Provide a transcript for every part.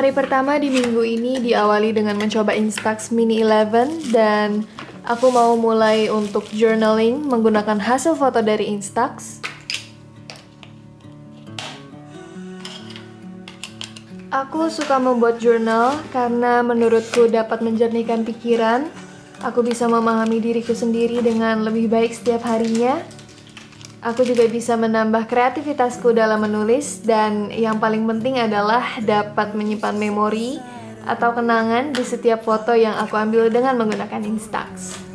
Hari pertama di minggu ini diawali dengan mencoba Instax Mini 11 dan aku mau mulai untuk journaling menggunakan hasil foto dari Instax. Aku suka membuat jurnal karena menurutku dapat menjernihkan pikiran. Aku bisa memahami diriku sendiri dengan lebih baik setiap harinya. Aku juga bisa menambah kreativitasku dalam menulis dan yang paling penting adalah dapat menyimpan memori atau kenangan di setiap foto yang aku ambil dengan menggunakan Instax.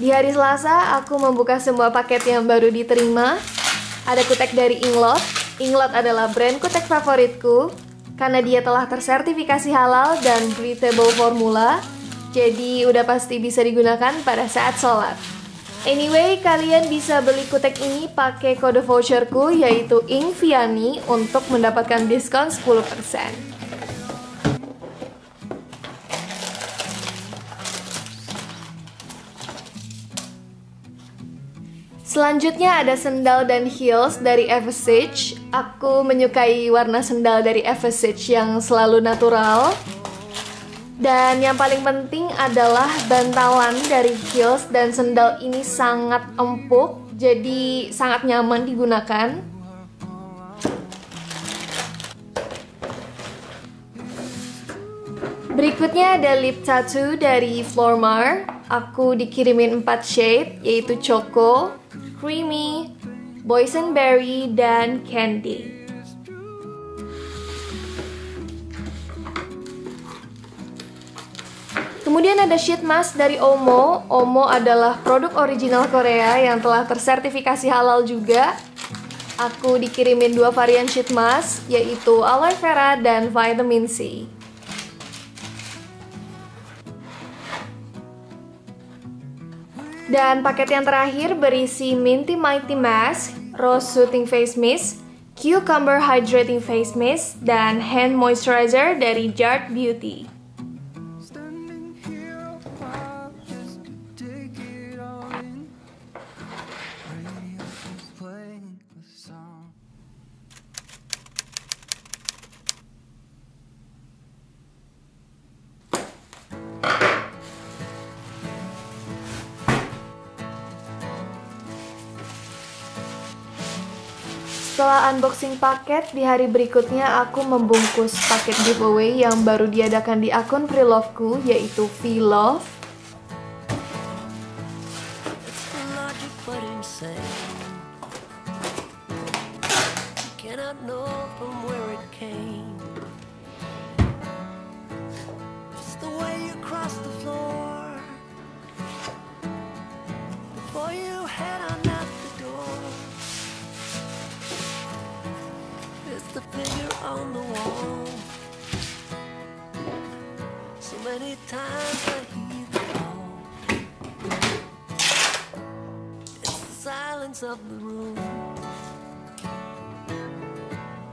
Di hari Selasa, aku membuka semua paket yang baru diterima. Ada kutek dari Inglot. Inglot adalah brand kutek favoritku karena dia telah tersertifikasi halal dan breathable formula. Jadi udah pasti bisa digunakan pada saat sholat. Anyway, kalian bisa beli kutek ini pakai kode voucherku yaitu Ingviani untuk mendapatkan diskon 10%. Selanjutnya ada sendal dan heels dari Eversage. Aku menyukai warna sendal dari Eversage yang selalu natural. Dan yang paling penting adalah bantalan dari heels dan sendal ini sangat empuk, jadi sangat nyaman digunakan. Berikutnya ada lip tattoo dari Flormar. Aku dikirimin 4 shade yaitu Choco, Creamy, Boysenberry, dan Candy. Kemudian ada sheet mask dari Omo. Omo adalah produk original Korea yang telah tersertifikasi halal juga. Aku dikirimin dua varian sheet mask, yaitu aloe vera dan vitamin C. Dan paket yang terakhir berisi Minty Mighty Mask, Rose Soothing Face Mist, Cucumber Hydrating Face Mist, dan Hand Moisturizer dari Jart Beauty. Setelah unboxing paket, di hari berikutnya aku membungkus paket giveaway yang baru diadakan di akun Preloveku, yaitu V-Love. Cannot. on the wall. So many times I hear the call. It's the silence of the room.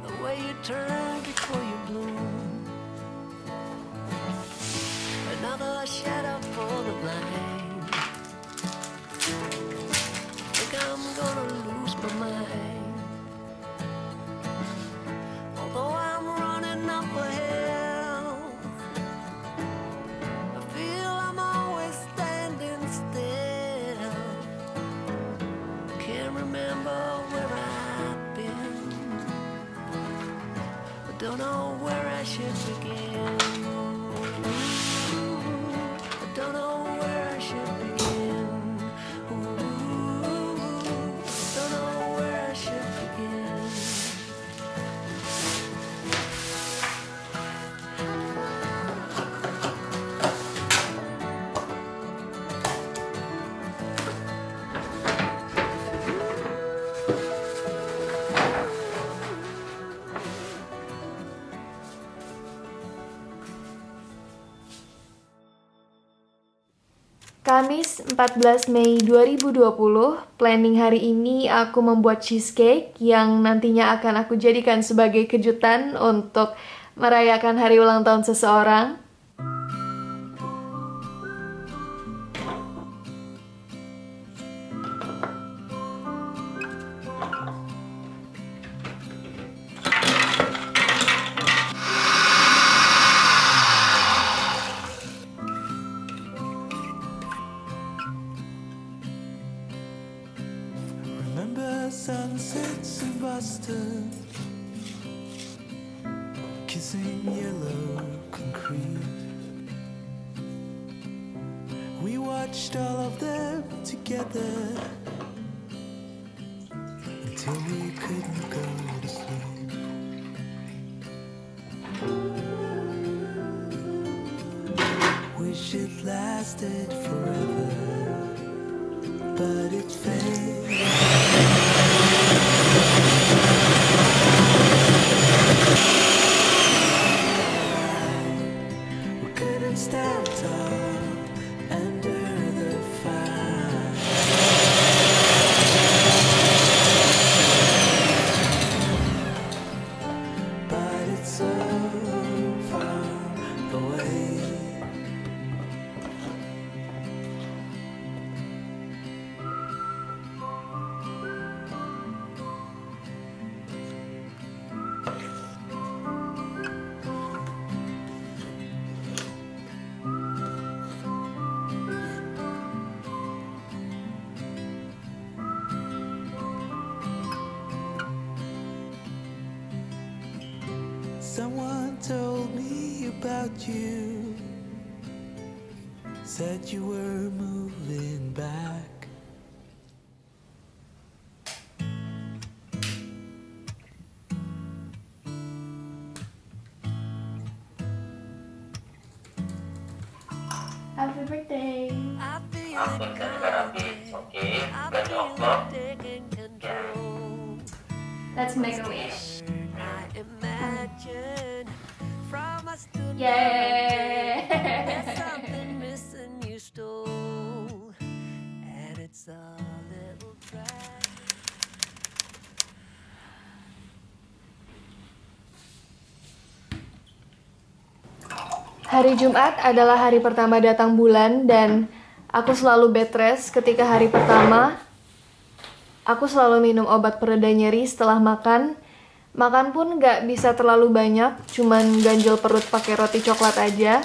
The way you turn before you bloom. Another shadow for the blind. Think I'm gonna lose my mind. Don't know where I should begin. Kamis 14 Mei 2020, planning hari ini aku membuat cheesecake yang nantinya akan aku jadikan sebagai kejutan untuk merayakan hari ulang tahun seseorang. Kissing yellow concrete. We watched all of them together until we couldn't go to sleep. Someone told me about you. Said you were moving back. Happy birthday. I feel Hari Jumat adalah hari pertama datang bulan dan aku selalu bed rest ketika hari pertama. Aku selalu minum obat pereda nyeri setelah makan. Makan pun gak bisa terlalu banyak, cuman ganjel perut pakai roti coklat aja.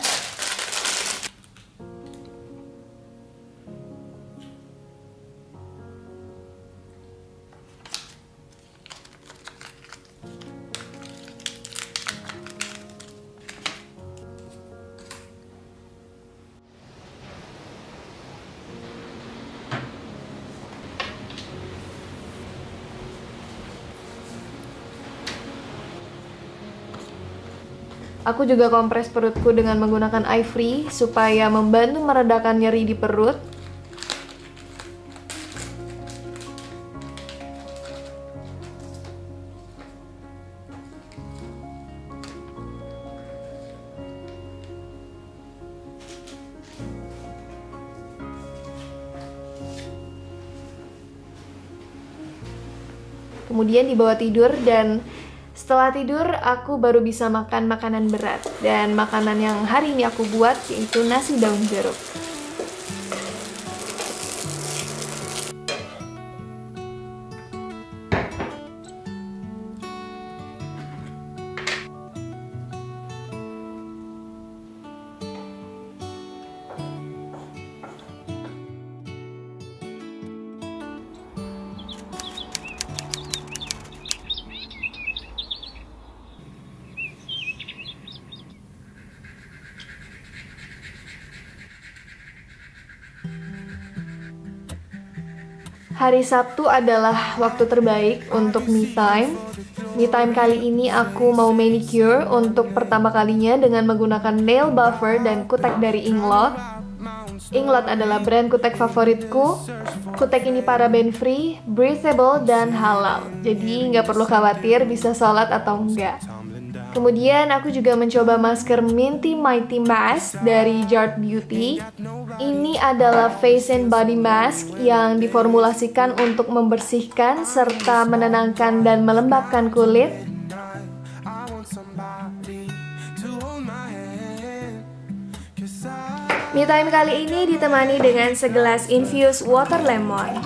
Aku juga kompres perutku dengan menggunakan iFree supaya membantu meredakan nyeri di perut. Kemudian dibawa tidur dan setelah tidur aku baru bisa makan makanan berat dan makanan yang hari ini aku buat yaitu nasi daun jeruk. Hari Sabtu adalah waktu terbaik untuk me time. Me time kali ini aku mau manicure untuk pertama kalinya dengan menggunakan nail buffer dan kutek dari Inglot. Inglot adalah brand kutek favoritku. Kutek ini paraben free, breathable, dan halal. Jadi nggak perlu khawatir bisa sholat atau enggak. Kemudian aku juga mencoba masker Minty Mighty Mask dari Jart Beauty. Ini adalah face and body mask yang diformulasikan untuk membersihkan serta menenangkan dan melembabkan kulit. Me time kali ini ditemani dengan segelas infused water lemon.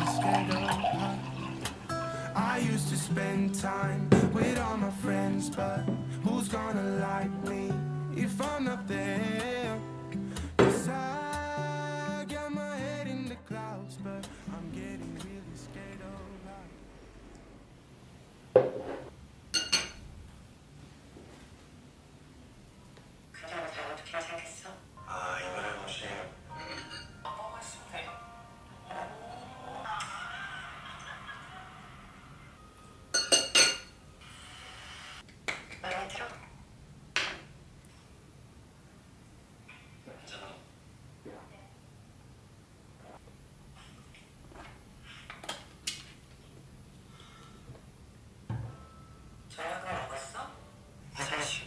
Who's gonna like me if I'm not there? 먹었어? 화장실.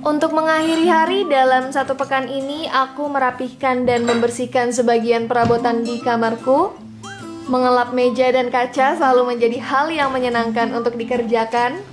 Untuk mengakhiri hari dalam satu pekan ini, aku merapihkan dan membersihkan sebagian perabotan di kamarku. Mengelap meja dan kaca selalu menjadi hal yang menyenangkan untuk dikerjakan.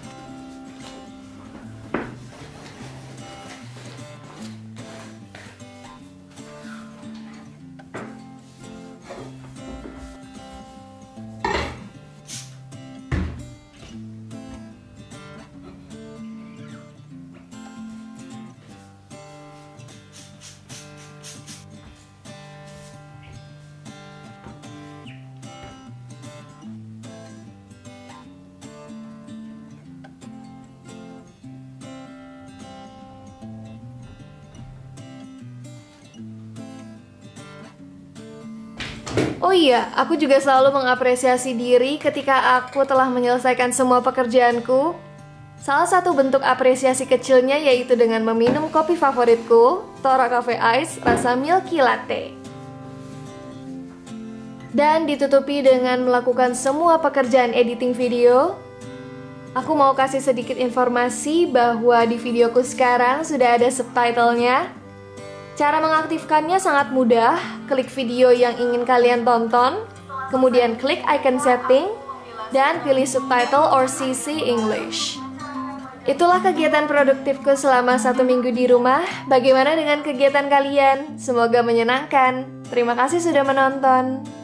Oh iya, aku juga selalu mengapresiasi diri ketika aku telah menyelesaikan semua pekerjaanku. Salah satu bentuk apresiasi kecilnya yaitu dengan meminum kopi favoritku, Tora Cafe Ice rasa milky latte. Dan ditutupi dengan melakukan semua pekerjaan editing video. Aku mau kasih sedikit informasi bahwa di videoku sekarang sudah ada subtitlenya. Cara mengaktifkannya sangat mudah. Klik video yang ingin kalian tonton, kemudian klik icon setting, dan pilih subtitle or CC English. Itulah kegiatan produktifku selama satu minggu di rumah. Bagaimana dengan kegiatan kalian? Semoga menyenangkan. Terima kasih sudah menonton.